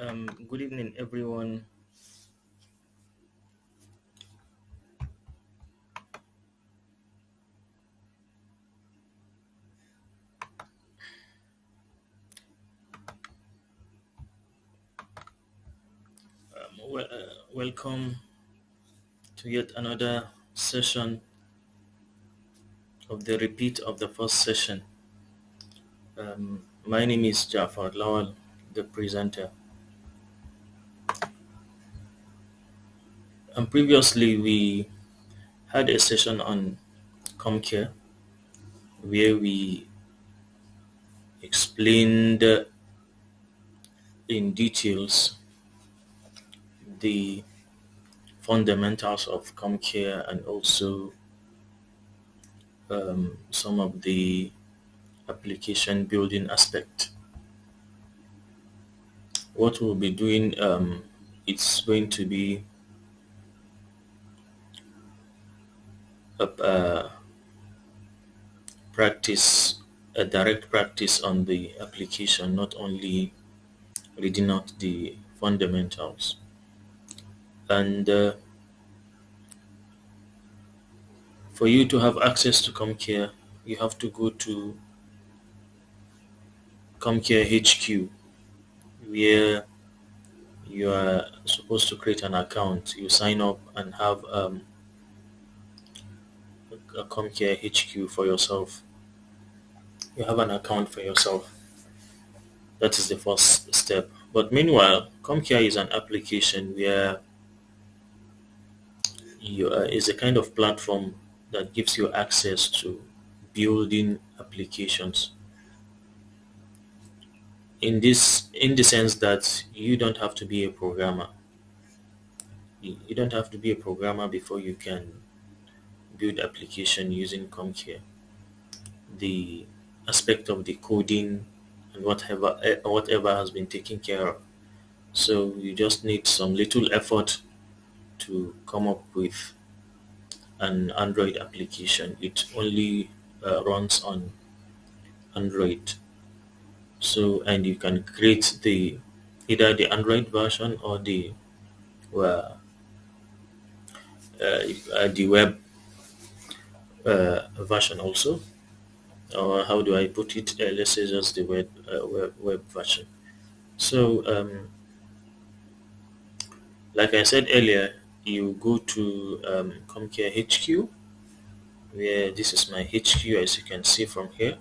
Um, good evening, everyone. Um, well, uh, welcome to yet another session of the repeat of the first session. Um, my name is Jafar Lawal, the presenter. And previously, we had a session on CommCare where we explained in details the fundamentals of CommCare and also um, some of the application building aspect. What we'll be doing, um, it's going to be a practice, a direct practice on the application, not only reading out the fundamentals. And uh, for you to have access to CommCare, you have to go to CommCare HQ, where you are supposed to create an account. You sign up and have um, a CommCare HQ for yourself. You have an account for yourself. That is the first step. But meanwhile, CommCare is an application where you uh, is a kind of platform that gives you access to building applications in this in the sense that you don't have to be a programmer you don't have to be a programmer before you can build application using CommCare the aspect of the coding and whatever eh, whatever has been taken care of so you just need some little effort to come up with an Android application. It only uh, runs on Android. So, and you can create the either the Android version or the uh, uh, the web version also. Or how do I put it? Uh, let's say just the web uh, web, web version. So, um, like I said earlier, you go to um, CommCare HQ where this is my HQ as you can see from here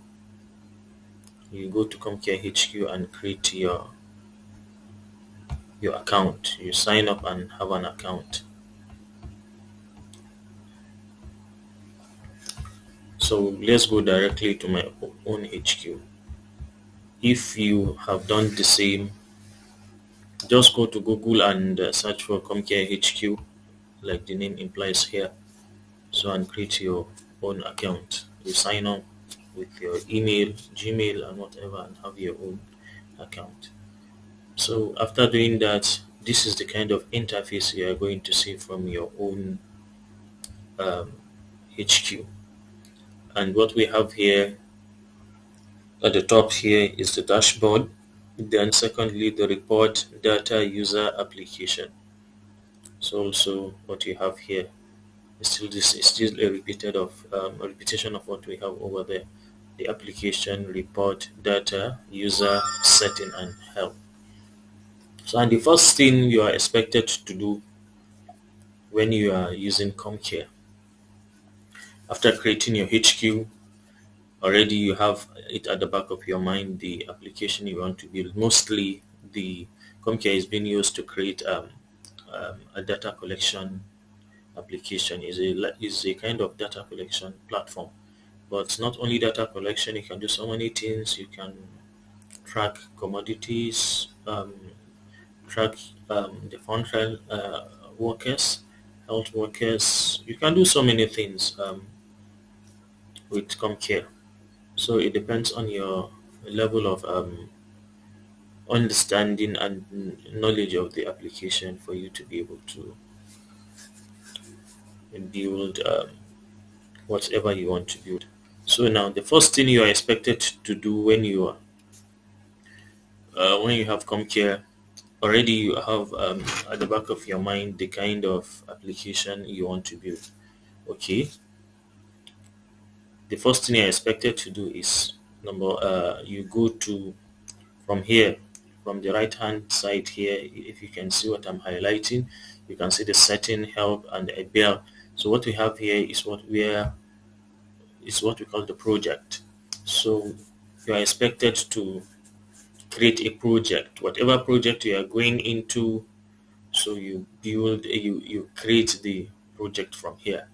you go to CommCare HQ and create your your account you sign up and have an account so let's go directly to my own HQ if you have done the same just go to Google and uh, search for CommCare HQ like the name implies here so and create your own account. You sign up with your email gmail and whatever and have your own account. So after doing that this is the kind of interface you are going to see from your own um, HQ and what we have here at the top here is the dashboard. Then secondly the report data user application. So also what you have here is still this is still a repeated of um, a repetition of what we have over there. The application report data user setting and help. So and the first thing you are expected to do when you are using CommCare after creating your HQ already you have it at the back of your mind the application you want to build. Mostly the CommCare is being used to create um, um, a data collection application. Is a is a kind of data collection platform. But not only data collection you can do so many things. You can track commodities um, track um, the frontline uh, workers health workers. You can do so many things um, with CommCare so it depends on your level of um, understanding and knowledge of the application for you to be able to build um, whatever you want to build. So now the first thing you are expected to do when you are uh, when you have CommCare already you have um, at the back of your mind the kind of application you want to build. Okay. The first thing I expected to do is number uh, you go to from here from the right hand side here if you can see what I'm highlighting you can see the setting help and a bell. So what we have here is what we are is what we call the project. So you are expected to create a project. Whatever project you are going into so you build you you create the project from here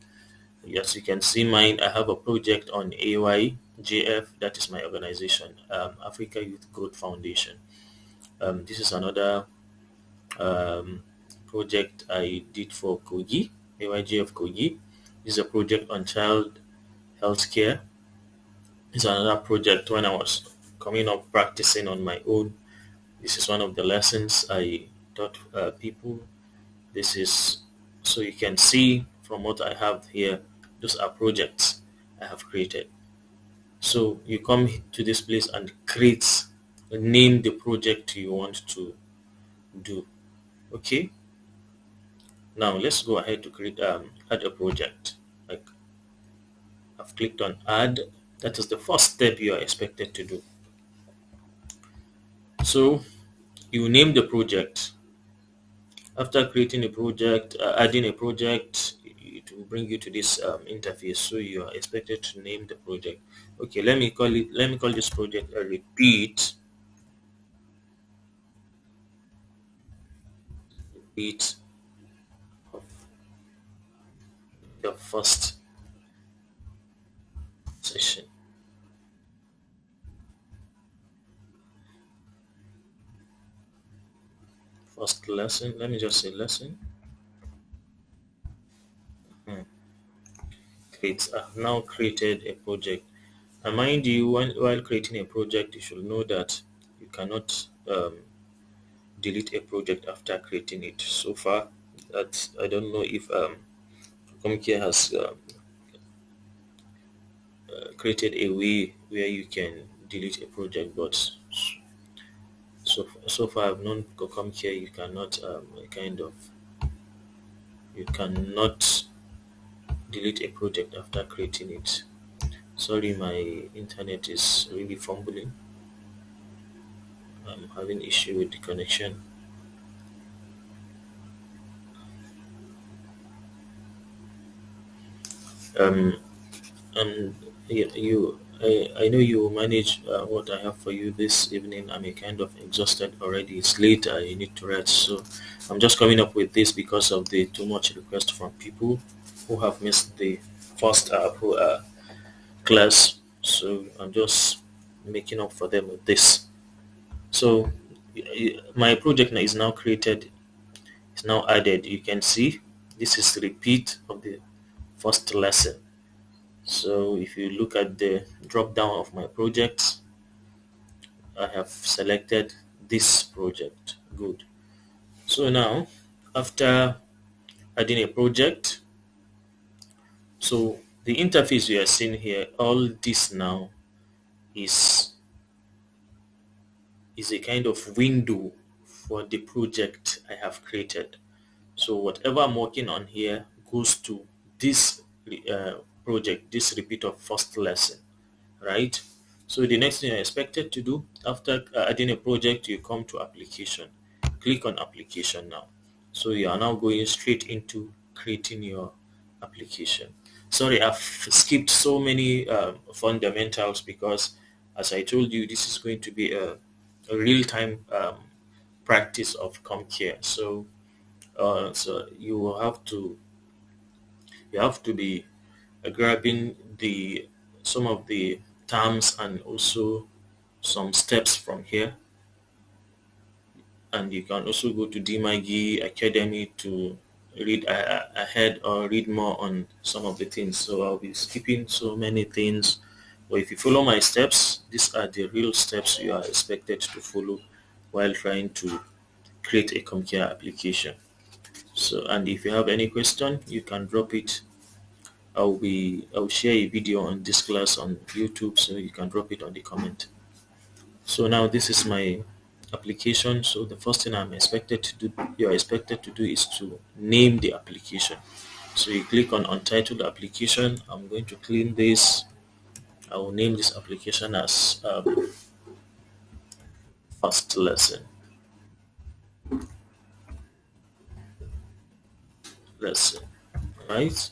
yes you can see mine. I have a project on ayjf that is my organization um, africa youth growth foundation. Um, this is another um, project i did for kogi ayjf kogi. This is a project on child health care is another project when I was coming up practicing on my own. This is one of the lessons I taught uh, people. This is so you can see from what I have here, those are projects I have created. So you come to this place and create, name the project you want to do. Okay. Now let's go ahead to create um, add a project. Like I've clicked on add that is the first step you are expected to do. So you name the project. After creating a project, uh, adding a project, bring you to this um, interface. So you are expected to name the project. Okay, let me call it. Let me call this project a repeat. Repeat of the first session. first lesson let me just say lesson create I've now created a project. And mind you while creating a project you should know that you cannot um, delete a project after creating it. So far that I don't know if um, CommCare has um, uh, created a way where you can delete a project but so so far I've known come here you cannot um, kind of you cannot delete a project after creating it sorry my internet is really fumbling I'm having issue with the connection um and you, I, I know you manage uh, what I have for you this evening. I'm a kind of exhausted already. It's late. I you need to rest. So I'm just coming up with this because of the too much request from people who have missed the first uh, uh, class. So I'm just making up for them with this. So my project is now created. It's now added. You can see this is repeat of the first lesson so if you look at the drop down of my projects I have selected this project good so now after adding a project so the interface you are seeing here all this now is is a kind of window for the project I have created so whatever I'm working on here goes to this uh, project, this repeat of first lesson, right? So the next thing you're expected to do after uh, adding a project, you come to application. Click on application now. So you are now going straight into creating your application. Sorry, I've skipped so many uh, fundamentals because as I told you, this is going to be a, a real-time um, practice of CommCare. So, uh, so you will have to you have to be grabbing the some of the terms and also some steps from here and you can also go to Dimagi Academy to read uh, uh, ahead or read more on some of the things. So I'll be skipping so many things. But if you follow my steps these are the real steps you are expected to follow while trying to create a CommCare application. So and if you have any question you can drop it. I'll be I'll share a video on this class on YouTube so you can drop it on the comment. So now this is my application. So the first thing I'm expected to do, you're expected to do is to name the application. So you click on untitled application. I'm going to clean this. I will name this application as um, first lesson. Lesson, right?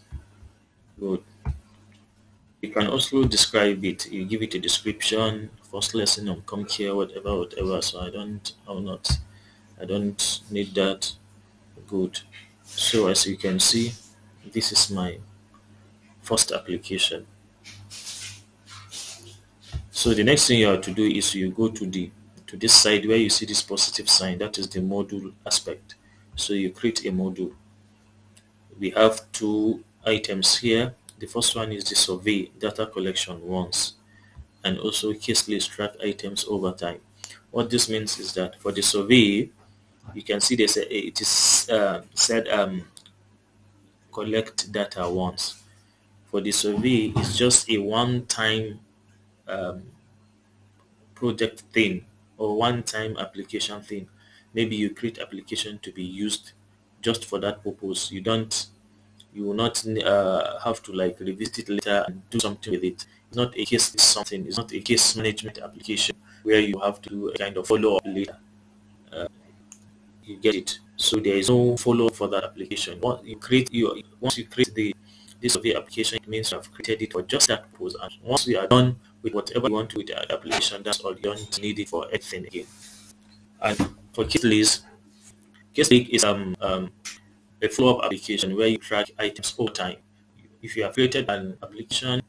Good. You can also describe it. You give it a description, first lesson on here, whatever, whatever. So I don't, I will not, I don't need that. Good. So as you can see, this is my first application. So the next thing you have to do is you go to the to this side where you see this positive sign. That is the module aspect. So you create a module. We have two items here. The first one is the survey data collection once and also case list track items over time. What this means is that for the survey, you can see this, it is uh, said um, collect data once. For the survey, it's just a one-time um, project thing or one-time application thing. Maybe you create application to be used just for that purpose. You don't, you will not uh, have to like revisit it later and do something with it. It's not a case something. It's not a case management application where you have to do a kind of follow up later. Uh, you get it. So there is no follow up for that application. Once you create your once you create the this survey application, it means you have created it for just that purpose. And once we are done with whatever you want to with the application, that's all you don't need it for anything again. And for case list, case list is um, um a follow-up application where you track items over time. If you have created an application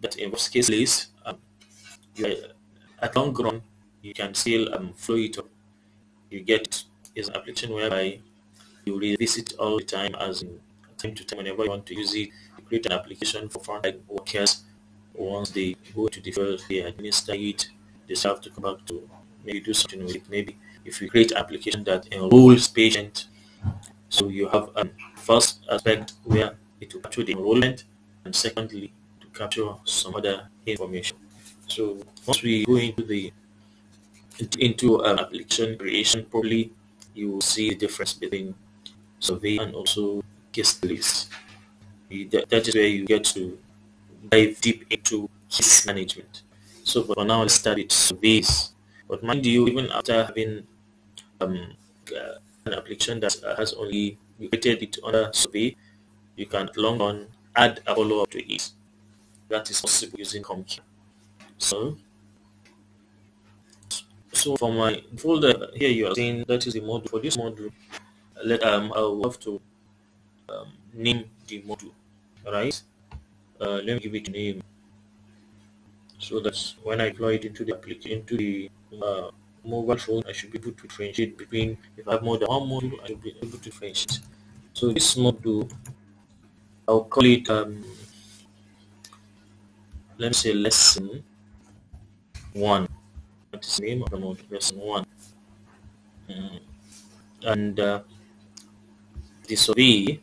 that involves case list, um, at long run, you can still um, flow it up. You get is an application whereby you revisit all the time as in time to time whenever you want to use it. You create an application for frontline workers. Once they go to the field, they administer it. They have to come back to maybe do something with it. Maybe if you create application that enrolls patient, so you have a um, first aspect where it will capture the enrollment, and secondly capture some other information. So once we go into the into an application creation, probably you will see the difference between survey and also case list. That is where you get to dive deep into case management. So for now, let's start with surveys. But mind you, even after having um, uh, an application that has only created it under survey, you can long on add a follow-up to it. That is possible using CommCare. So so for my folder here you are seeing that is the module for this module let um i will have to um, name the module right? Uh, let me give it a name. So that when i deploy it into the application into the uh, mobile phone i should be able to differentiate between if i have more than one module i should be able to differentiate. So this module i'll call it um let me say lesson one. What is the name of the mode lesson one. Mm. and uh, this will be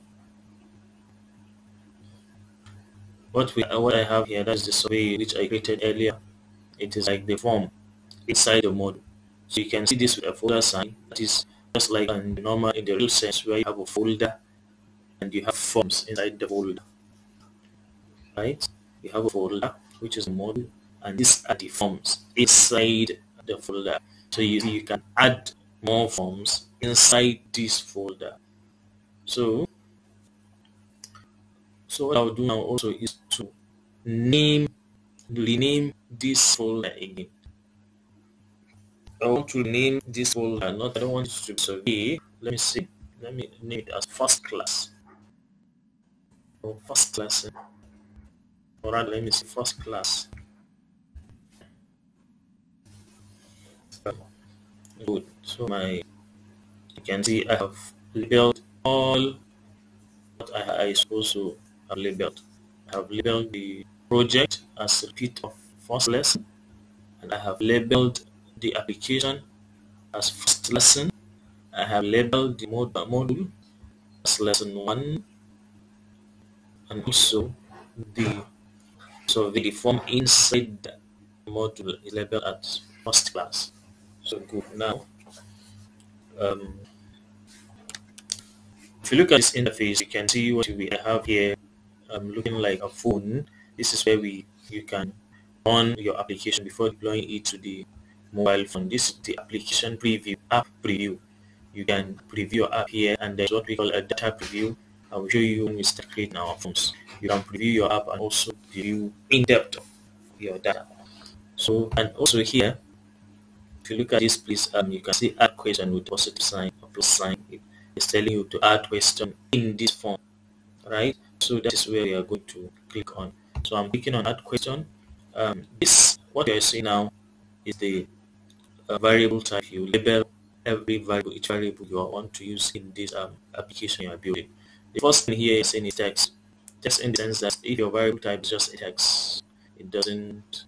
what we what I have here that's the survey which I created earlier. It is like the form inside the module. So you can see this with a folder sign that is just like in the normal in the real sense where you have a folder and you have forms inside the folder. Right? You have a folder which is a module and these are the forms inside the folder. So you, you can add more forms inside this folder. So, so what I'll do now also is to name, rename this folder again. I want to name this folder, not I don't want it to be survey. Let me see. Let me name it as first class. Oh, first class. Alright, let me see first class. good. So my you can see I have labeled all what I, I suppose to have labeled. I have labeled the project as repeat of first lesson and I have labeled the application as first lesson. I have labeled the mod module as lesson one and also the so the form inside the module is labeled as first class So good. Now, um, if you look at this interface, you can see what we have here um, looking like a phone. This is where we you can run your application before deploying it to the mobile phone. This is the application preview, app preview. You can preview your app here and there's what we call a data preview. I will show you when we start creating our phones. You can preview your app and also view in depth your data. So and also here, if you look at this please um you can see add question with positive sign or plus sign. It's telling you to add question in this form. Right? So that is where we are going to click on. So I'm clicking on add question. Um, this what you're seeing now is the uh, variable type you label every variable each variable you want to use in this um, application you are building. The first thing here is in text. Just in the sense that if your variable type is just a text, it doesn't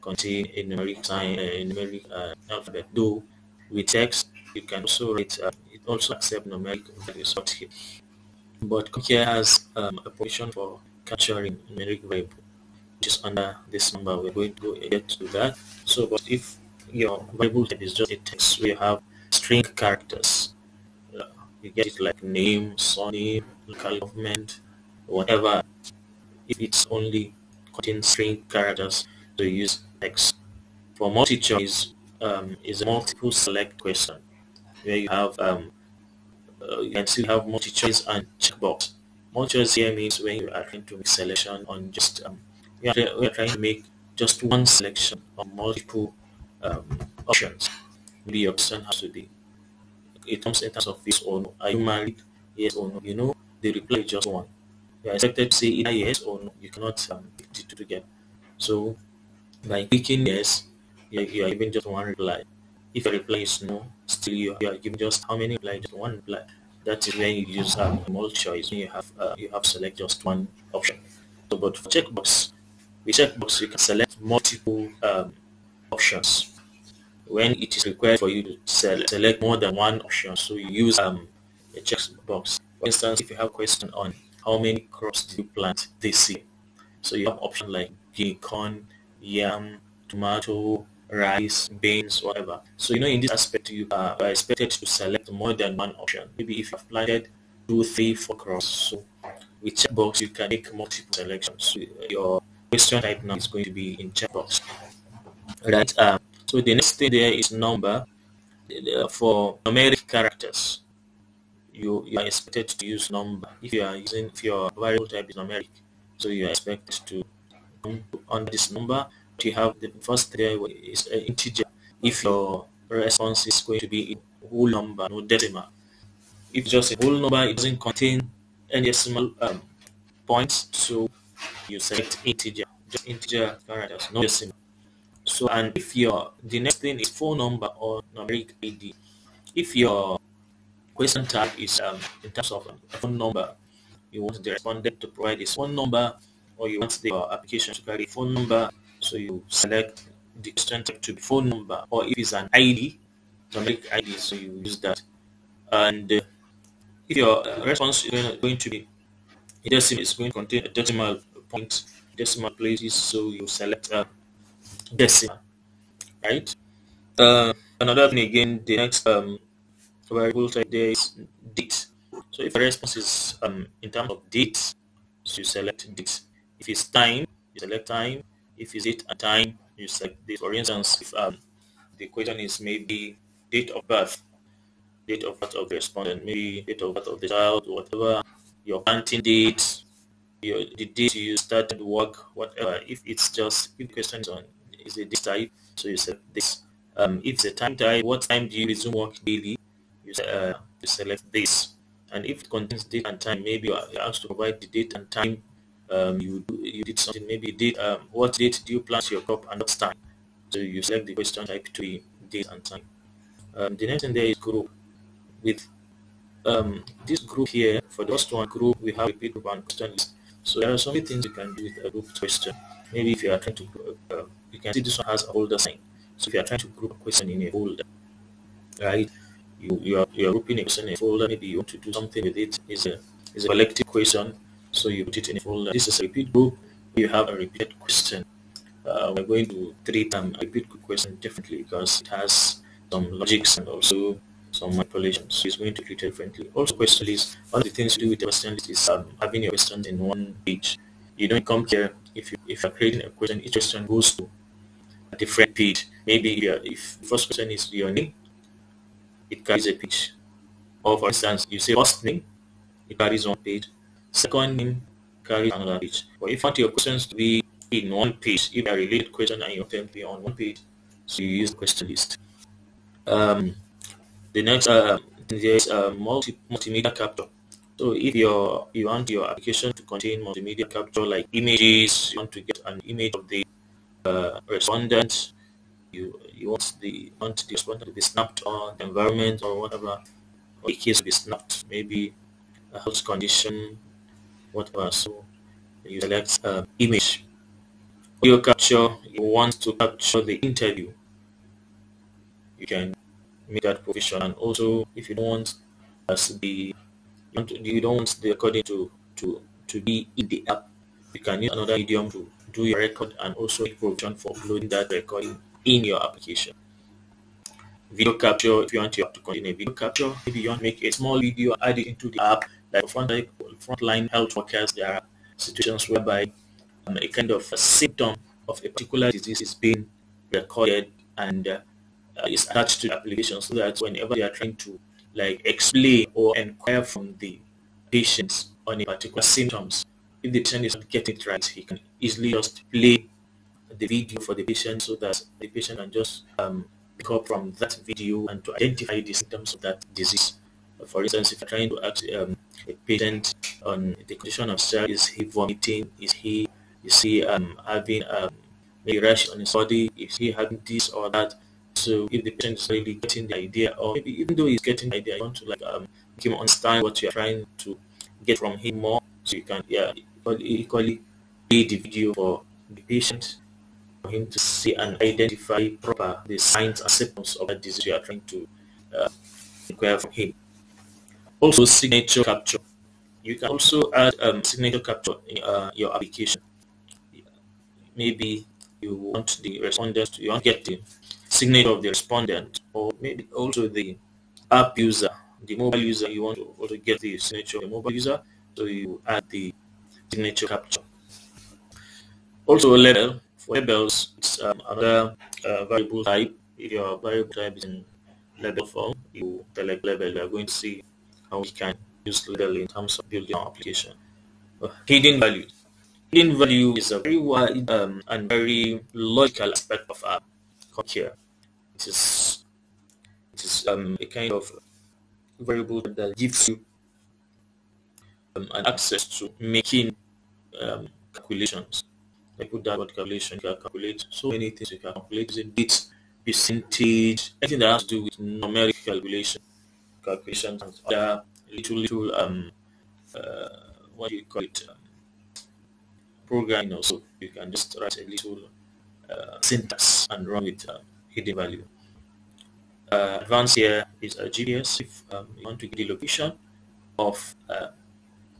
contain a numeric sign, a numeric uh, alphabet. Though with text, you can also write. Uh, it also accept numeric values. But here, but here has um, a position for capturing numeric variable, which is under this number. We're going to get to that. So, but if your variable type is just a text, we have string characters. Uh, you get it like name, surname, local government, whatever. If it's only contains string characters, you use X. For multi-choice, um, is a multiple select question where you have um, uh, you can still have multi-choice and checkbox. Multi-choice here means when you are trying to make selection on just um, we are, we are trying to make just one selection on multiple um, options. Maybe question has to be it comes in terms of this or no. Are you married? Yes or no. You know the reply is just one. You are expected to say either yes or no. You cannot um, put the together. So by clicking yes, you are, you are giving just one reply. If your reply is no, still you, you are giving just how many reply? Just one reply. That is when you use um, multiple choice. You have uh, you have select just one option. So, but for checkbox, with checkbox you can select multiple um, options. When it is required for you to select, select more than one option, so you use um, a checkbox. For instance, if you have a question on how many crops do you plant this year, so you have options like guinea corn, yam, tomato, rice, beans, whatever. So you know in this aspect you are, expected to select more than one option. Maybe if you've planted two, three, four crops, so with checkbox you can make multiple selections. Your question type now is going to be in checkbox. Right. Um, so the next thing there is number for numeric characters. You, you are expected to use number. If you are using if your variable type is numeric. So you are expected to on this number you have the first there is an integer. If your response is going to be a whole number no decimal. If just a whole number it doesn't contain any decimal um, points so you select integer. Just integer characters no decimal. So and if your the next thing is phone number or numeric id if your question tag is um, in terms of a phone number. You want the respondent to provide his phone number or you want the application to carry a phone number so you select the question type to be phone number or if it's an id to make id so you use that. And uh, if your response is going to be a decimal is going to contain a decimal point decimal places so you select uh, decimal right? Uh, another thing again the next um, variable type there is date so if the response is um, in terms of date so you select date if it's time you select time. If it's date and time you select date. For instance if um, the question is maybe date of birth date of birth of the respondent maybe date of birth of the child whatever your planting date your the date you started work whatever. If it's just if the question is on is a date type so you select this. Um, if it's a time type what time do you resume work daily uh, select this and if it contains date and time maybe you are asked to provide the date and time um, you you did something. Maybe date um, what date do you plant your crop and what time? So you select the question type to be date and time. Um, the next thing there is group. With um, this group here for the first one group we have repeat group and question list. So there are so many things you can do with a group question. Maybe if you are trying to uh, you can see this one has a folder sign. So if you are trying to group a question in a folder right you you are, you are grouping a question in a folder maybe you want to do something with it. it is a is a collective question so you put it in a folder this is a repeat group you have a repeat question uh, we're going to treat um, a repeat question differently because it has some logics and also some manipulations. So it's going to treat it differently. Also, question list. One of the things to do with the question list is um, having your questions in one page. You don't come here if you if you're creating a question, each question goes to a different page. Maybe if the first question is your name, it carries a page. Or for instance, you say first name, it carries one page. Second name carries another page. But if you want your questions to be in one page, if a related question and you want to be on one page, so you use the question list. Um, the next uh, there is a multi multimedia capture. So if your you want your application to contain multimedia capture like images, you want to get an image of the uh, respondent, you you want the want the respondent to be snapped on the environment or whatever, or the case to be snapped, maybe a health condition, whatever. So you select uh, image. Audio capture, you want to capture the interview. You can make that provision, and also if you don't want as the you, you don't want the recording to to to be in the app, you can use another medium to do your record and also provision for uploading that recording in your application. Video capture, if you want to contain a video capture, maybe you want to make a small video, add it into the app, like frontline, frontline health workers, there are situations whereby um, a kind of a symptom of a particular disease is being recorded and uh, is attached to the application so that whenever they are trying to like explain or inquire from the patients on a particular symptoms, if the patient is not getting it right, he can easily just play the video for the patient so that the patient can just um, pick up from that video and to identify the symptoms of that disease. For instance, if you're trying to ask um, a patient on the condition of child, is he vomiting? Is he is he um, having um, a rash on his body? Is he having this or that? So if the patient is really getting the idea, or maybe even though he's getting the idea, you want to like um, make him understand what you're trying to get from him more, so you can yeah equally, equally play the video for the patient for him to see and identify proper the signs and symptoms of the disease you are trying to uh, inquire from him. Also, signature capture. You can also add um, signature capture in uh, your application. Maybe you want the respondent, you want to get the signature of the respondent, or maybe also the app user, the mobile user, you want to also get the signature of the mobile user, so you add the signature capture. Also, a label for labels, it's um, another uh, variable type. If your variable type is in label form, you select label. You are going to see how we can use label in terms of building our application. Uh, hidden value. Hidden value is a very wide um, and very logical aspect of our here. It is it is um, a kind of variable that gives you um, an access to making um, calculations I put that word calculation, you can calculate so many things. You can calculate using bits, percentage, anything that has to do with numeric calculation, calculations, and other little, little, um, uh, what do you call it, um, programming also. You can just write a little uh, syntax and run with uh, hidden value. Uh, advanced here is a GPS if um, you want to get the location of uh,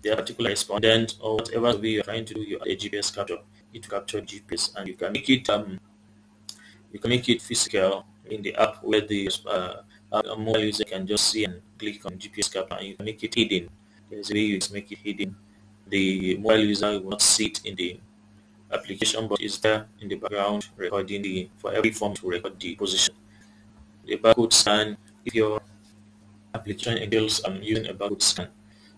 the particular respondent or whatever way you're trying to do your GPS capture it capture GPS and you can make it um you can make it physical in the app where the uh, mobile user can just see and click on GPS capture and you can make it hidden. There's a way you make it hidden. The mobile user will not see it in the application but is there in the background recording the for every form to record the position. The barcode scan if your application entails um, using a barcode scan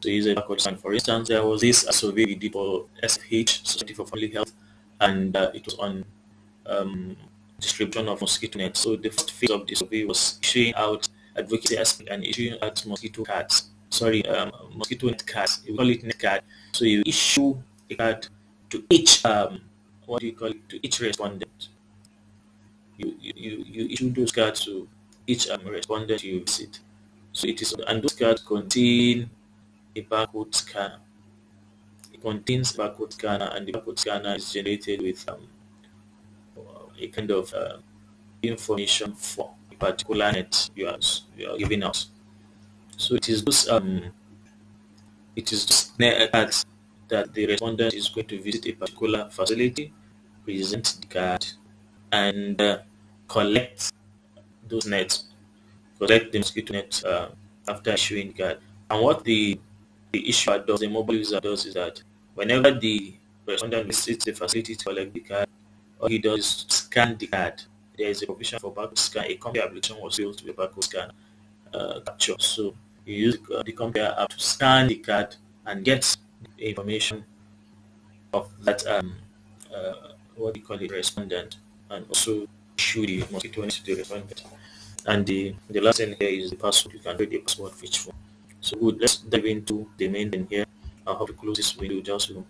to use a barcode scan. For instance, there was this survey we did for SFH, Society for Family Health, and uh, it was on um, distribution of mosquito nets. So the first phase of the survey was issuing out advocacy aspect and issuing out mosquito cards. Sorry, um, mosquito net cards. You call it net card. So you issue a card to each um, what do you call it to each respondent. You you, you issue those cards to each um, respondent you visit. So it is and those cards contain a barcode scanner contains barcode scanner and the barcode scanner is generated with um, a kind of uh, information for a particular net you are, you are giving us. So it is this um, it is this net that the respondent is going to visit a particular facility, present the card, and uh, collect those nets collect the mosquito net uh, after issuing the card. And what the the issuer does, the mobile user does, is that whenever the respondent visits the facility to collect the card, all he does is scan the card. There is a provision for barcode scan. A CommCare application was built with a barcode scan uh, capture. So you use the CommCare app to scan the card and get information of that um, uh, what do you call it respondent and also issue the mosquito to the respondent. And the, the last thing here is the password. You can read the password for each phone. So good. Let's dive into the main thing here. I'll have to close this window just to,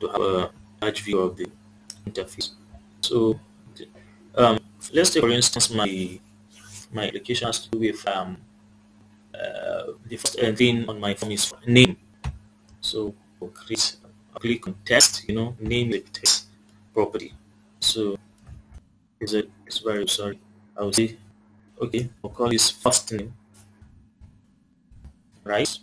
to have a large view of the interface. So um, let's take for instance my my application has to do with um, uh, the first thing on my form is name. So I'll create, I'll click on text, you know, name the text property. So is it? It's very sorry. I will say, okay, I'll call this first name, right?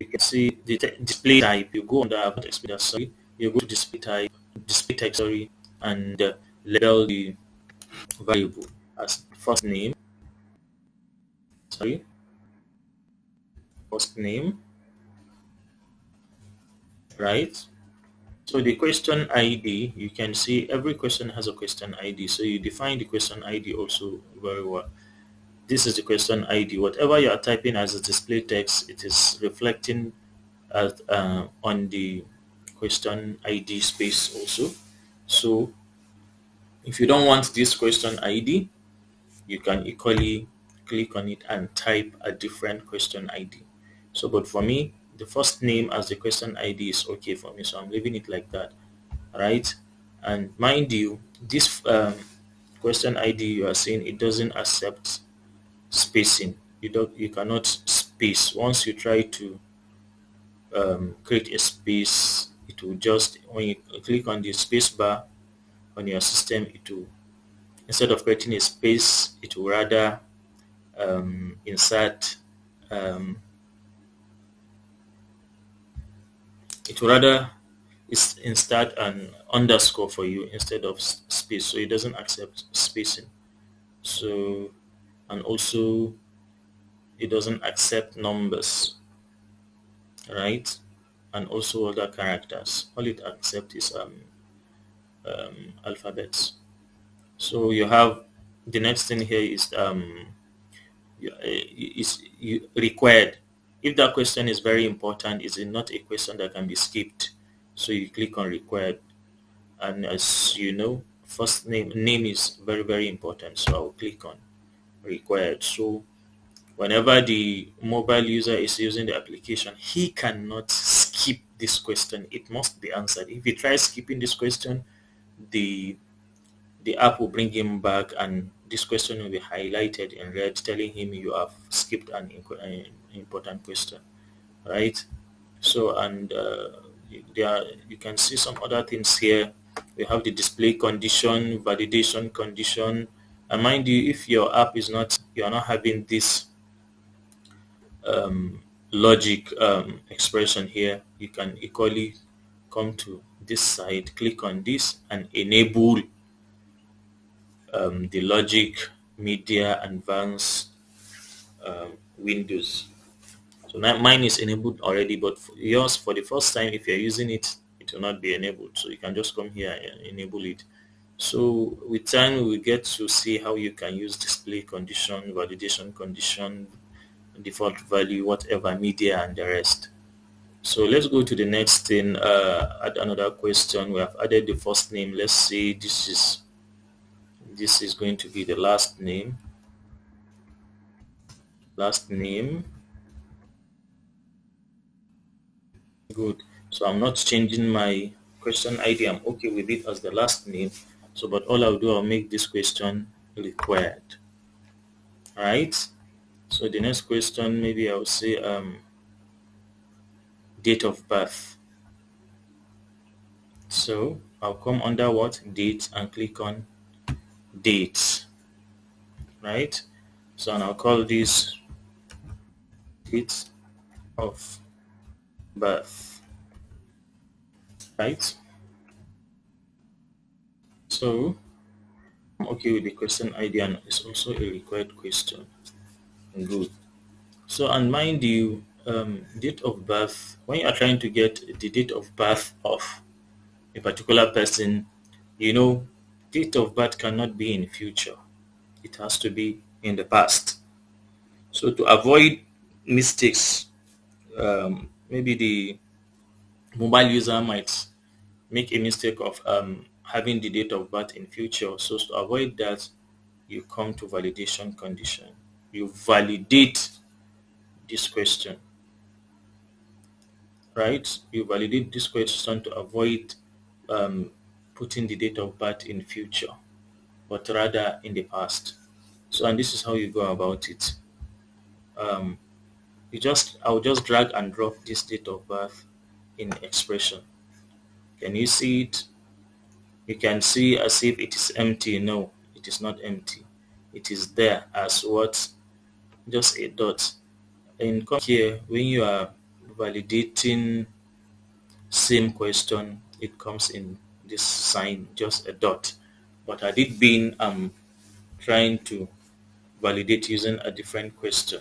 You can see the display type. You go under about display sorry. You go to display type, display type, sorry, and uh, label the variable as first name sorry first name right so the question id you can see every question has a question id so you define the question id also very well this is the question id whatever you are typing as a display text it is reflecting at, uh, on the question id space also so if you don't want this question id you can equally click on it and type a different question ID. So, but for me, the first name as the question ID is okay for me. So I'm leaving it like that, right? And mind you, this um, question ID you are saying it doesn't accept spacing. You don't, you cannot space. Once you try to um, create a space, it will just when you click on the space bar on your system, it will instead of creating a space, it will rather um, insert um, it will rather insert an underscore for you instead of space so it doesn't accept spacing so and also it doesn't accept numbers right and also other characters all it accepts is um, um, alphabets so you have the next thing here is um, is required. If that question is very important, is it not a question that can be skipped? So you click on required. And as you know, first name name is very, very important. So I'll click on required. So whenever the mobile user is using the application, he cannot skip this question. It must be answered. If he tries skipping this question, the the app will bring him back and this question will be highlighted in red telling him you have skipped an, important question right so and uh, there you can see some other things here we have the display condition validation condition and mind you if your app is not you are not having this um, logic um, expression here you can equally come to this side click on this and enable um, the Logic Media Advanced um, Windows. So now mine is enabled already, but for yours for the first time, if you're using it, it will not be enabled. So you can just come here and enable it. So with time, we will get to see how you can use display condition, validation condition, default value, whatever media and the rest. So let's go to the next thing, uh, add another question. We have added the first name. Let's say this is this is going to be the last name last name good so I'm not changing my question ID I'm okay with it as the last name so but all I'll do I'll make this question required. All right so the next question maybe I'll say um, date of birth. So I'll come under what? Date and click on date. Right? So and I'll call this date of birth. Right so I'm okay with the question ID and it's also a required question. Good. So, and mind you, um, date of birth, when you are trying to get the date of birth of a particular person, you know, date of birth cannot be in future. It has to be in the past. So to avoid mistakes, um, maybe the mobile user might make a mistake of um, having the date of birth in future. So to avoid that, you come to validation condition. You validate this question, right? You validate this question to avoid um, putting the date of birth in future, but rather in the past. So, and this is how you go about it. Um, you just, I'll just drag and drop this date of birth in expression. Can you see it? You can see as if it is empty. No, it is not empty. It is there as what? Just a dot. Come here, when you are validating same question, it comes in this sign, just a dot. But had it been um, trying to validate using a different question,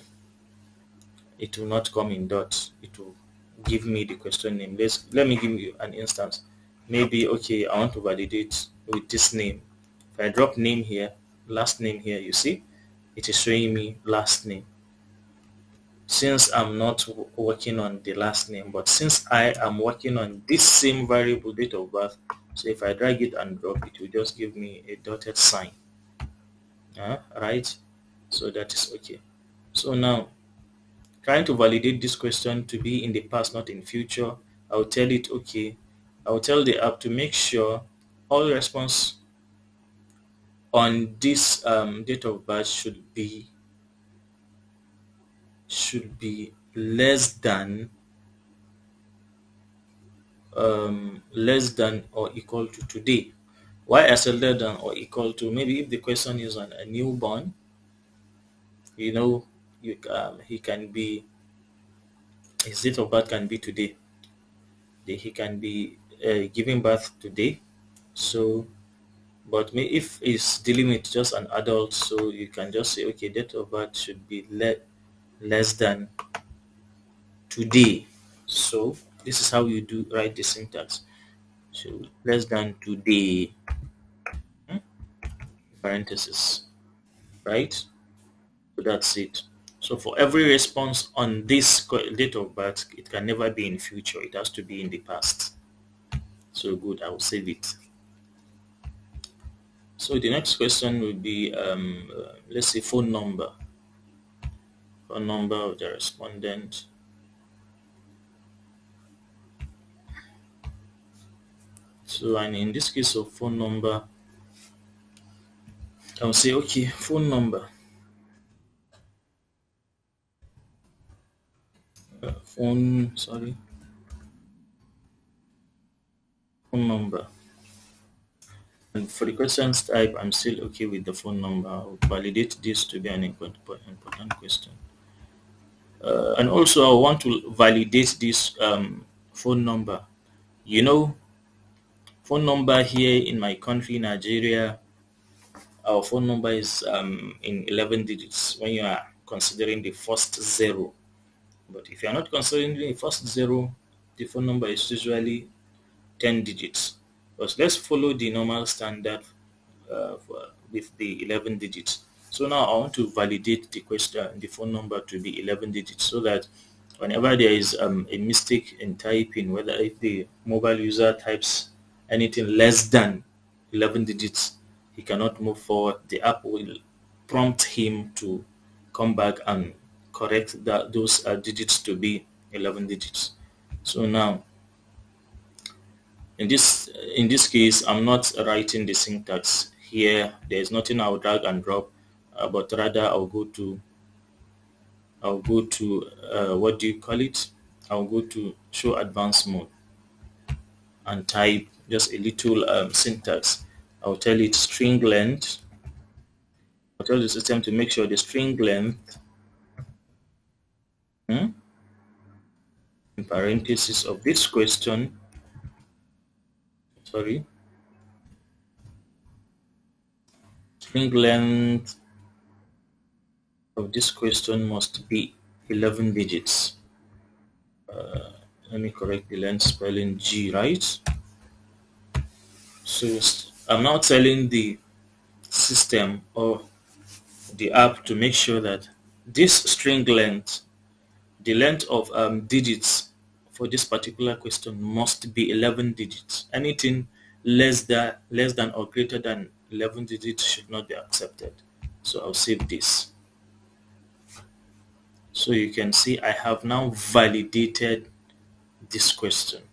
it will not come in dots. It will give me the question name. Let's let me give you an instance. Maybe okay, I want to validate with this name. If I drop name here, last name here, you see, it is showing me last name. Since I'm not working on the last name, but since I am working on this same variable date of birth, so if I drag it and drop, it will just give me a dotted sign. Uh, right? So that is okay. So now trying to validate this question to be in the past, not in future, I'll tell it, okay, I'll tell the app to make sure all response on this um, date of birth should be should be less than um, less than or equal to today. Why I said less than or equal to? Maybe if the question is on a newborn, you know, you, um, he can be, his date of birth can be today. He can be uh, giving birth today. So, but me if it's dealing with just an adult, so you can just say, okay, date of birth should be le less than today. So this is how you do write the syntax. So less than today, hmm? parenthesis, right? So that's it. So for every response on this date of birth, it can never be in future. It has to be in the past. So good, I will save it. So the next question will be, um, uh, let's say phone number. Phone number of the respondent. So and in this case of phone number, I'll say, okay, phone number. Uh, phone, sorry, phone number. And for the questions type, I'm still okay with the phone number. I'll validate this to be an important question. Uh, and also I want to validate this um, phone number. You know, phone number here in my country, Nigeria, our phone number is um, in 11 digits when you are considering the first zero. But if you are not considering the first zero, the phone number is usually 10 digits. But let's follow the normal standard uh, with the 11 digits. So now I want to validate the question, the phone number to be 11 digits so that whenever there is um, a mistake in typing, whether if the mobile user types anything less than 11 digits, he cannot move forward. The app will prompt him to come back and correct that those uh, digits to be 11 digits. So now, in this in this case, I'm not writing the syntax here. There is nothing I'll drag and drop, uh, but rather I'll go to I'll go to uh, what do you call it? I'll go to show advanced mode and type just a little um, syntax. I'll tell it string length. I'll tell the system to make sure the string length hmm, in parentheses of this question sorry string length of this question must be 11 digits. Uh, let me correct the length spelling G, right? So I'm now telling the system or the app to make sure that this string length, the length of um, digits for this particular question must be 11 digits. Anything less than less than or greater than 11 digits should not be accepted. So I'll save this. So you can see I have now validated this question.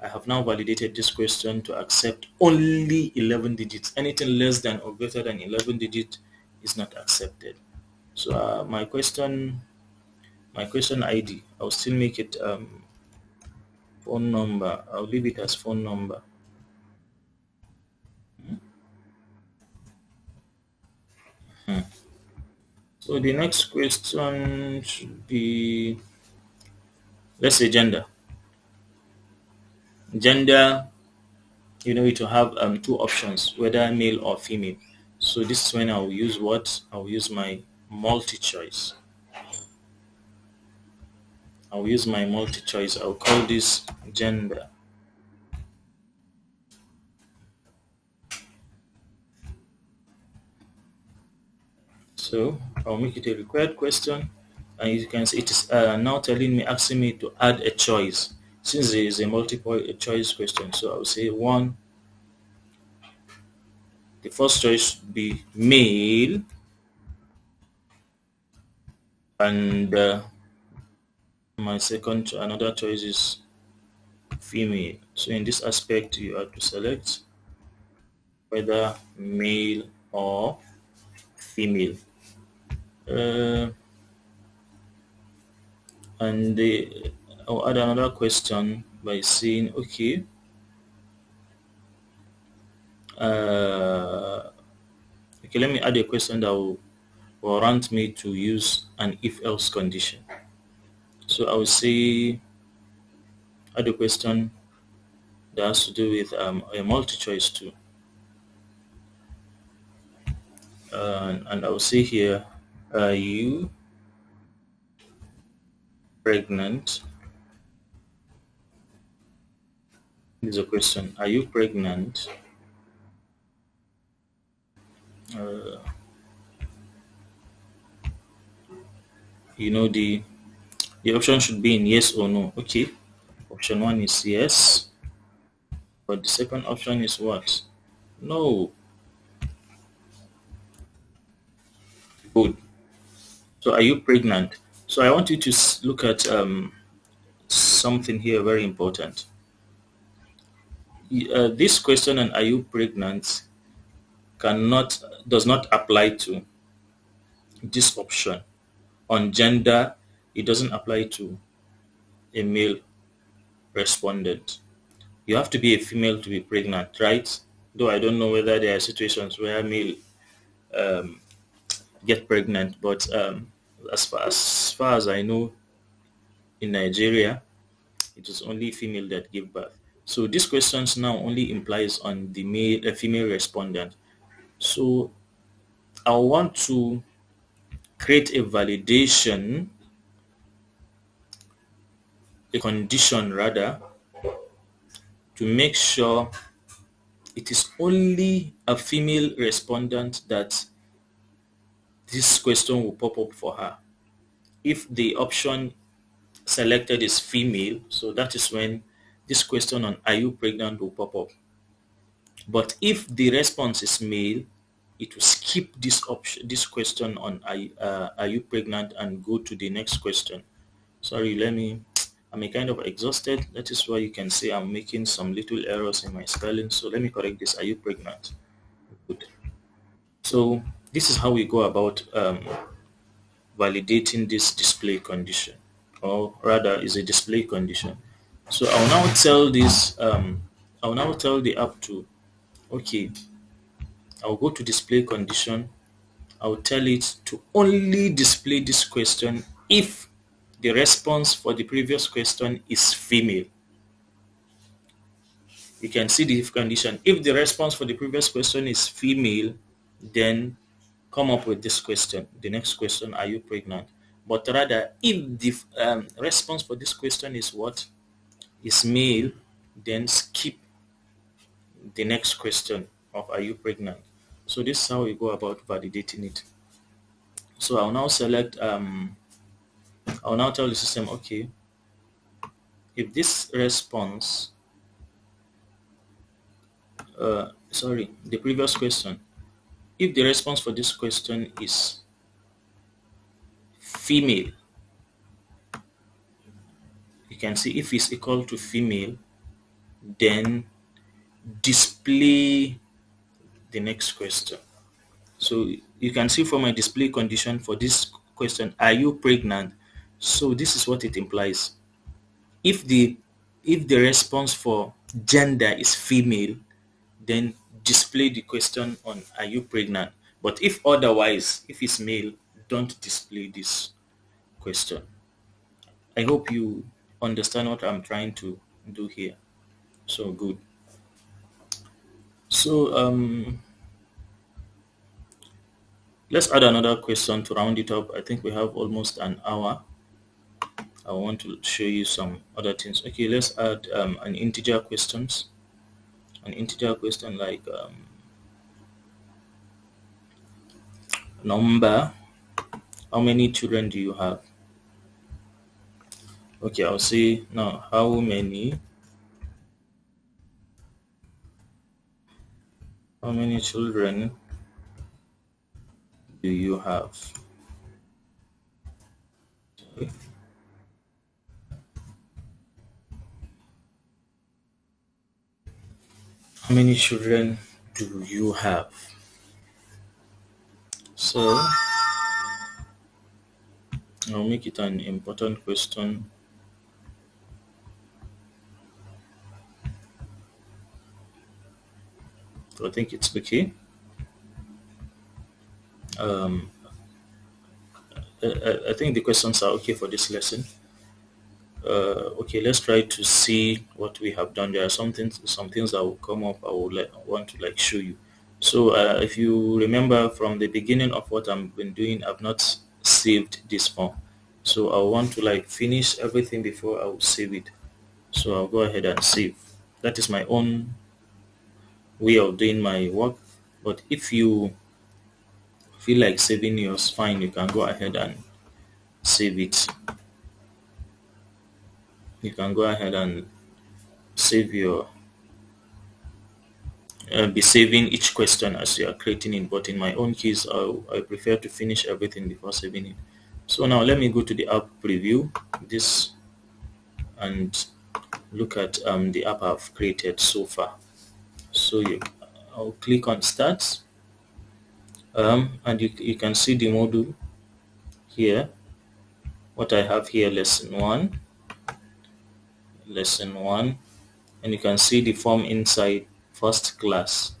I have now validated this question to accept only 11 digits. Anything less than or greater than 11 digits is not accepted. So uh, my question, my question ID, I'll still make it um, phone number. I'll leave it as phone number. Hmm. So the next question should be, let's say gender gender you know to have um, two options whether male or female so this is when I'll use what I'll use my multi-choice I'll use my multi-choice I'll call this gender. So I'll make it a required question and you can see it is uh, now telling me asking me to add a choice. Since it is a multiple choice question so I'll say one. The first choice should be male and uh, my second another choice is female so in this aspect you have to select whether male or female uh, and the I'll add another question by saying, okay, uh, okay, let me add a question that will warrant me to use an if-else condition. So I will add a question that has to do with um, a multi-choice too. Uh, and I will say here, are you pregnant This is a question. Are you pregnant? Uh, you know the the option should be in yes or no. Okay. Option one is yes. But the second option is what? No. Good. So are you pregnant? So I want you to look at um, something here very important uh, this question and are you pregnant cannot does not apply to this option on gender it doesn't apply to a male respondent. You have to be a female to be pregnant right? Though i don't know whether there are situations where male um, get pregnant but um, as far as far as i know in nigeria it is only female that give birth. So this questions now only implies on the male, a female respondent. So I want to create a validation, a condition rather, to make sure it is only a female respondent that this question will pop up for her. If the option selected is female, so that is when this question on are you pregnant will pop up. But if the response is male, it will skip this option, this question on are, uh, are you pregnant and go to the next question. Sorry, let me, I'm a kind of exhausted. That is why you can see I'm making some little errors in my spelling. So let me correct this. Are you pregnant? Good. So this is how we go about um, validating this display condition or rather is a display condition. So I'll now tell this, um, I'll now tell the app to, okay, I'll go to display condition. I'll tell it to only display this question if the response for the previous question is female. You can see the condition. If the response for the previous question is female, then come up with this question. The next question, are you pregnant? But rather, if the um, response for this question is what? Is male, then skip the next question of are you pregnant? So this is how we go about validating it. So I'll now select, um, I'll now tell the system, okay, if this response, uh, sorry, the previous question, if the response for this question is female, you can see if it's equal to female, then display the next question. So you can see from my display condition for this question, are you pregnant? So this is what it implies. If the if the response for gender is female, then display the question on are you pregnant? But if otherwise, if it's male, don't display this question. I hope you understand what I'm trying to do here. So good. So um, let's add another question to round it up. I think we have almost an hour. I want to show you some other things. Okay, let's add um, an integer questions. An integer question like um, number. How many children do you have? Okay, I'll say now how many How many children do you have? Okay. How many children do you have? So I'll make it an important question I think it's okay. Um, I, I think the questions are okay for this lesson. Uh, okay, let's try to see what we have done. There are some things, some things that will come up. I would like, want to like show you. So uh, if you remember from the beginning of what I've been doing, I've not saved this form. So I want to like finish everything before I will save it. So I'll go ahead and save. That is my own way of doing my work but if you feel like saving yours fine you can go ahead and save it you can go ahead and save your uh, be saving each question as you are creating it. But in my own case I, I prefer to finish everything before saving it. So now let me go to the app preview. This and look at um, the app I've created so far. So you I'll click on start. Um, and you, you can see the module here. What I have here lesson 1 lesson 1 and you can see the form inside first class.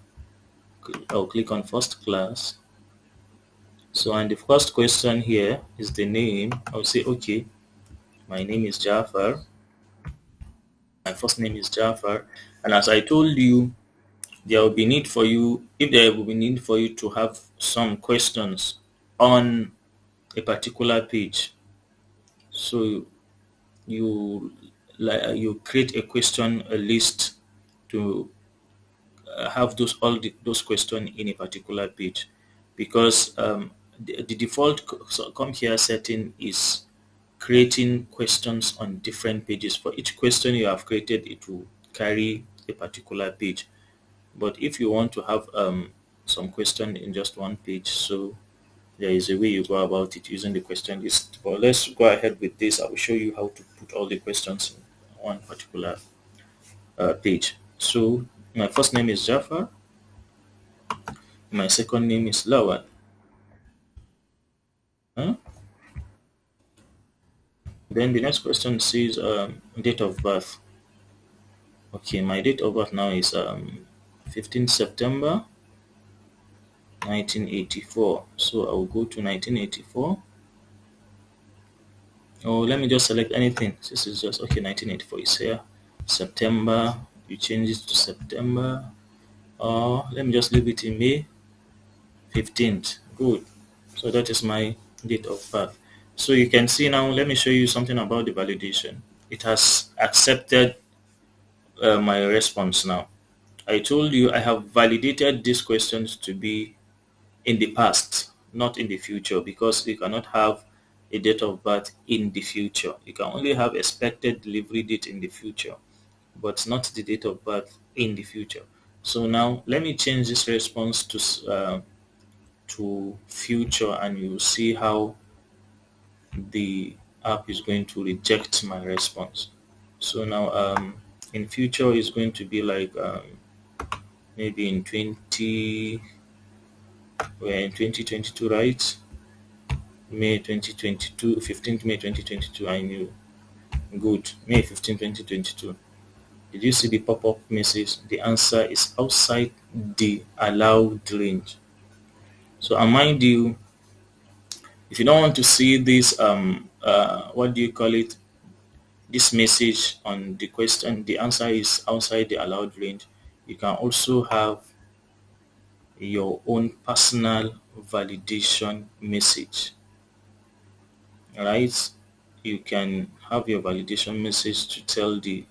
I'll oh, click on first class. So and the first question here is the name. I'll say okay my name is Jafar. My first name is Jafar. And as I told you there will be need for you if there will be need for you to have some questions on a particular page. So you like you create a question a list to uh, have those all the, those questions in a particular page because um, the, the default come here setting is creating questions on different pages. For each question you have created it will carry a particular page. But if you want to have um, some question in just one page so there is a way you go about it using the question list. But let's go ahead with this. I will show you how to put all the questions one particular uh, page. So my first name is jafar. My second name is lawan. Huh? then the next question says um, date of birth. Okay my date of birth now is um, 15 September 1984 so I will go to 1984 oh let me just select anything this is just okay 1984 is here September you change it to September or let me just leave it in May 15th. Good. So that is my date of birth. So you can see now, let me show you something about the validation. It has accepted uh, my response now. I told you I have validated these questions to be in the past, not in the future, because you cannot have a date of birth in the future. You can only have expected delivery date in the future, but not the date of birth in the future. So now let me change this response to uh, to future and you see how the app is going to reject my response. So now um, in future is going to be like um, maybe in 20 we're in 2022 right May 2022 15th May 2022 I knew. Good. May 15 2022 did you see the pop-up message? The answer is outside the allowed range. So and mind you if you don't want to see this um uh what do you call it? This message on the question the answer is outside the allowed range. You can also have your own personal validation message right you can have your validation message to tell the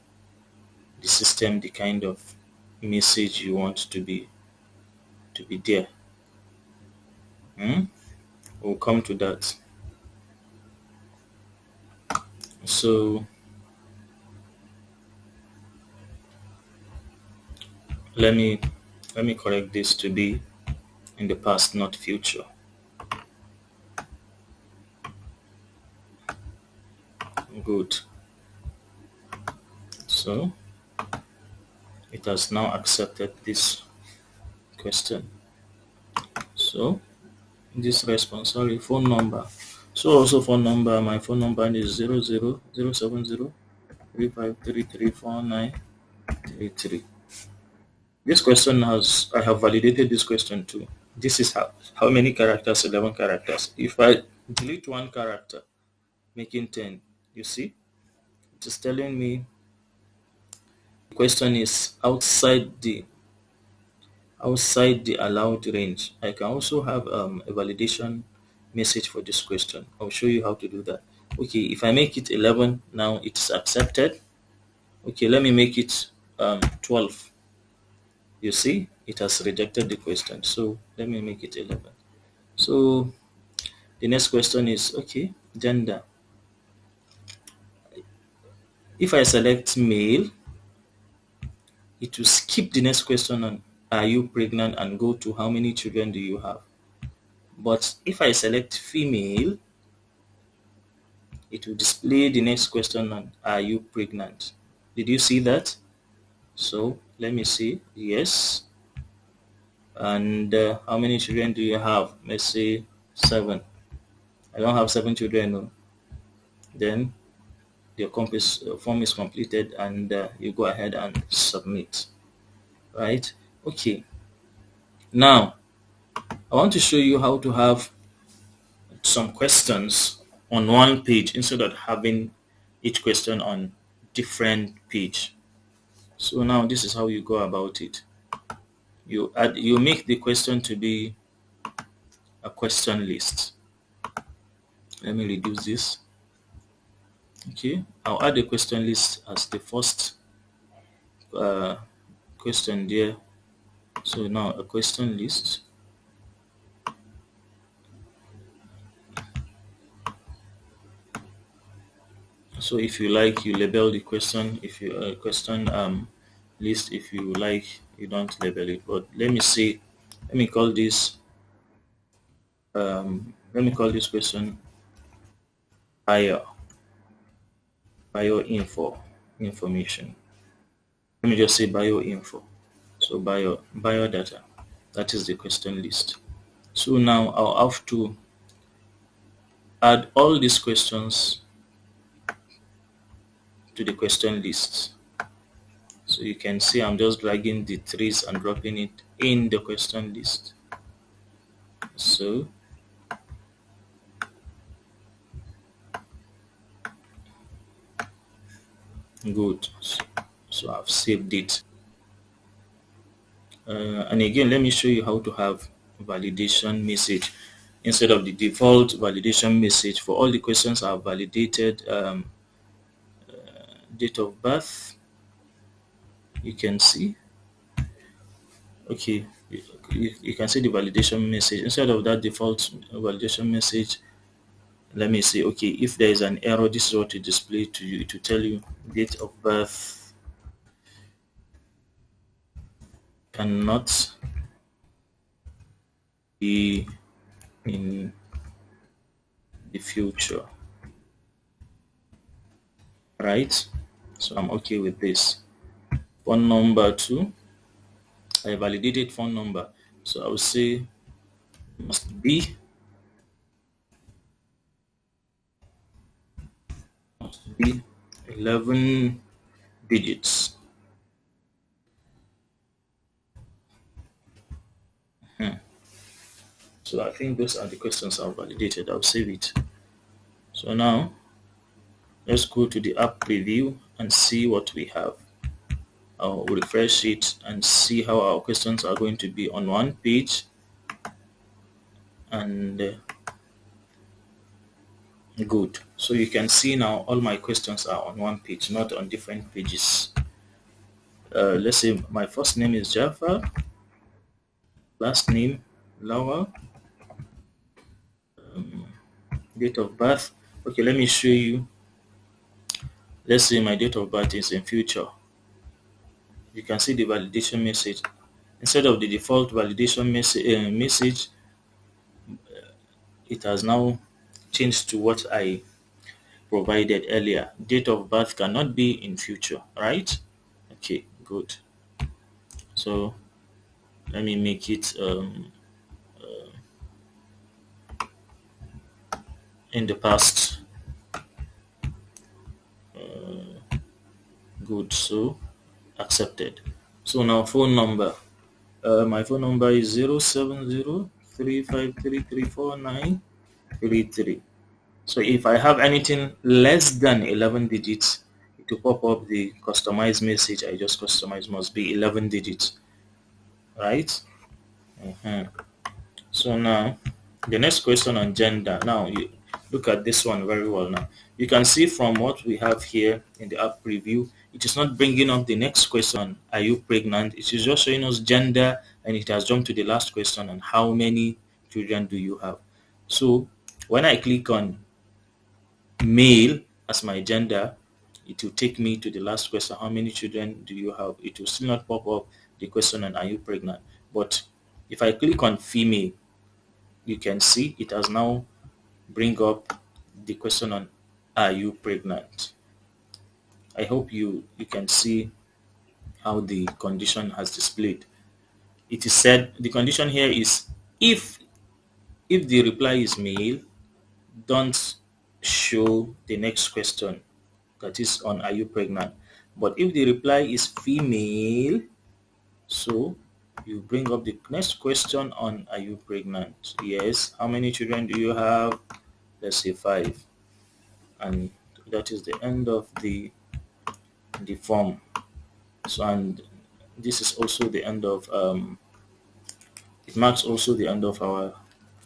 the system the kind of message you want to be to be there. Hmm? we'll come to that. So let me let me correct this to be in the past not future good so it has now accepted this question so this response sorry phone number so also phone number my phone number is 00070 35334933 this question has, I have validated this question too. This is how, how many characters? 11 characters. If I delete one character, making 10, you see, it is telling me the question is outside the outside the allowed range. I can also have um, a validation message for this question. I'll show you how to do that. Okay, if I make it 11, now it's accepted. Okay, let me make it um, 12 you see it has rejected the question so let me make it 11 so the next question is okay gender if I select male it will skip the next question on are you pregnant and go to how many children do you have? But if I select female it will display the next question on are you pregnant? Did you see that? So let me see. Yes. And uh, how many children do you have? Let's say seven. I don't have seven children no. then your compass uh, form is completed and uh, you go ahead and submit right okay now I want to show you how to have some questions on one page instead of having each question on different page so now this is how you go about it. You add, you make the question to be a question list. Let me reduce this. Okay, I'll add a question list as the first uh, question there. So now a question list. so if you like you label the question if you uh, question um list if you like you don't label it but let me see let me call this um let me call this question bio bio info information let me just say bio info so bio bio data that is the question list so now i'll have to add all these questions to the question list. So you can see I'm just dragging the trees and dropping it in the question list. So good. So I've saved it. Uh, and again, let me show you how to have validation message instead of the default validation message for all the questions are validated um, uh, date of birth you can see okay you, you can see the validation message instead of that default validation message let me see. Okay if there is an error this is what it display to you. To tell you date of birth cannot be in the future. Right? So i'm okay with this. Phone number two. I validated phone number. So I will say must be be 11 digits. Hmm. So I think those are the questions I've validated. I'll save it. So now let's go to the app preview and see what we have. I'll refresh it and see how our questions are going to be on one page and uh, good. So you can see now all my questions are on one page not on different pages. Uh, let's say my first name is Jaffa. Last name Lawa um, date of birth. Okay let me show you. Let's say my date of birth is in future. You can see the validation message. Instead of the default validation message, uh, message it has now changed to what I provided earlier. Date of birth cannot be in future, right? Okay, good. So let me make it um, uh, in the past. Uh, good. So accepted. So now phone number. Uh, my phone number is 070 So if I have anything less than 11 digits, to pop up the customized message I just customized must be 11 digits. Right? Uh -huh. So now the next question on gender. Now you look at this one very well now. You can see from what we have here in the app preview, it is not bringing up the next question, are you pregnant? It is just showing us gender and it has jumped to the last question on how many children do you have. So when I click on male as my gender, it will take me to the last question, how many children do you have? It will still not pop up the question on are you pregnant? But if I click on female, you can see it has now bring up the question on are you pregnant? I hope you, you can see how the condition has displayed. It is said, the condition here is if, if the reply is male, don't show the next question that is on are you pregnant. But if the reply is female, so you bring up the next question on are you pregnant? Yes. How many children do you have? Let's say five. And that is the end of the the form so and this is also the end of um, it marks also the end of our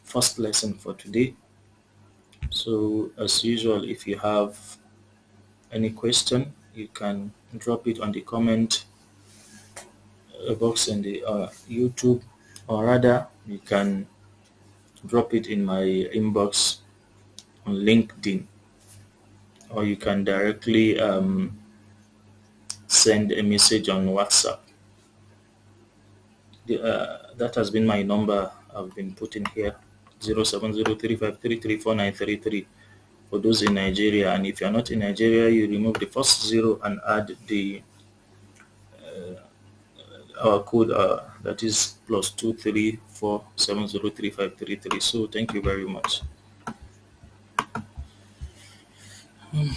first lesson for today so as usual if you have any question you can drop it on the comment uh, box in the uh, YouTube or rather you can drop it in my inbox on LinkedIn or you can directly um, send a message on WhatsApp. The, uh, that has been my number I've been putting here 0703533493 for those in Nigeria and if you're not in Nigeria you remove the first zero and add the uh, our code uh, that is plus two three four seven zero three five three three. So thank you very much. Hmm.